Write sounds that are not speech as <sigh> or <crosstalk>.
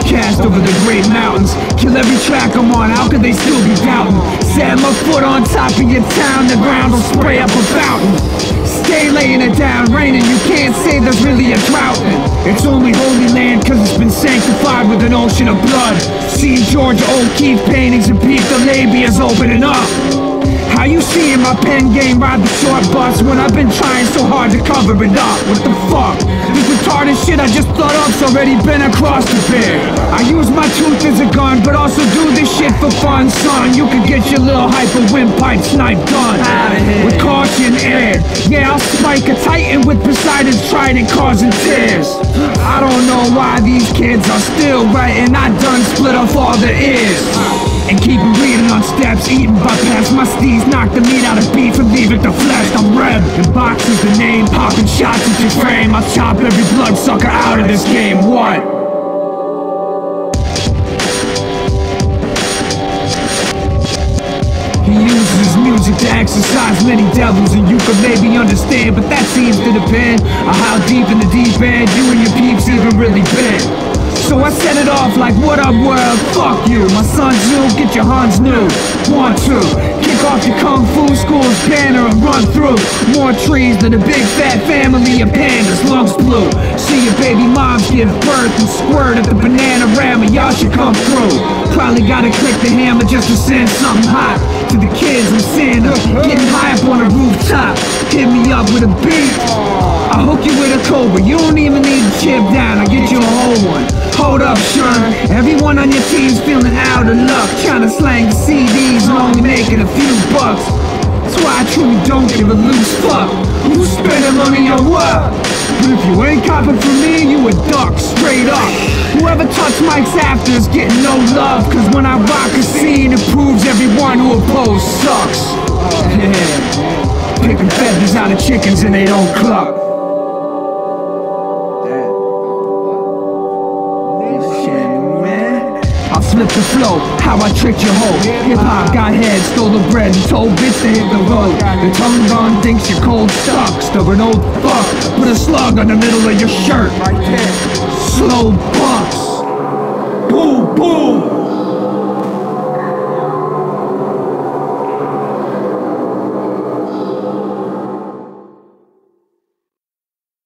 broadcast over the great mountains. Kill every track I'm on, how could they still be doubting? Set my foot on top of your town, the ground will spray up a fountain. Stay laying it down, raining, you can't say there's really a drought. It's only holy land cause it's been sanctified with an ocean of blood. Seen Georgia O'Keeffe paintings and peep the labias opening up. How you seeing my pen game ride the short bus when I've been trying so hard to cover it up? What the fuck? This retarded shit I just thought up's already been across the bed. I use my tooth as a gun, but also do this shit for fun, son. You could get your little hyper windpipe snipe done. With caution aired. Yeah, I'll spike a titan with Poseidon's trident causing tears. I don't know why these kids are still writing. I done split off all their ears. And keep bleeding on steps, eating past my steez, knock the meat out of beef and leave it to flesh. I'm Reb, and box is the name, popping shots at your frame. I'll chop every bloodsucker out of this game. What? He uses music to exercise many devils And you could maybe understand But that seems to depend On how deep in the deep end You and your peeps even really been So I set it off like what up world? Fuck you. My son Zoo get your Hans new. One two Kick off your kung fu school's banner And run through. More trees than a big fat family of pandas. Lungs blue. See your baby moms give birth And squirt at the banana ram y'all should come through. Probably gotta click the hammer just to send something hot to the kids seeing them getting high up on a rooftop. Hit me up with a beat. I hook you with a cobra. You don't even need a chip down. Everyone on your team's feeling out of luck. Trying to slang the CDs only making a few bucks. That's why I truly don't give a loose fuck. Who's spending money on what? But if you ain't copping from me, you a duck, straight up. Whoever touched mics after is getting no love. Cause when I rock a scene, it proves everyone who opposed sucks. Yeah. <laughs> Picking feathers out of chickens and they don't cluck. The flow, how I tricked your hoe. Hip hop got head, stole the bread, and told bitch to hit the road. The tongue gun thinks you're cold stuck, stubborn old fuck. Put a slug on the middle of your shirt. Slow bucks. Boom, boom.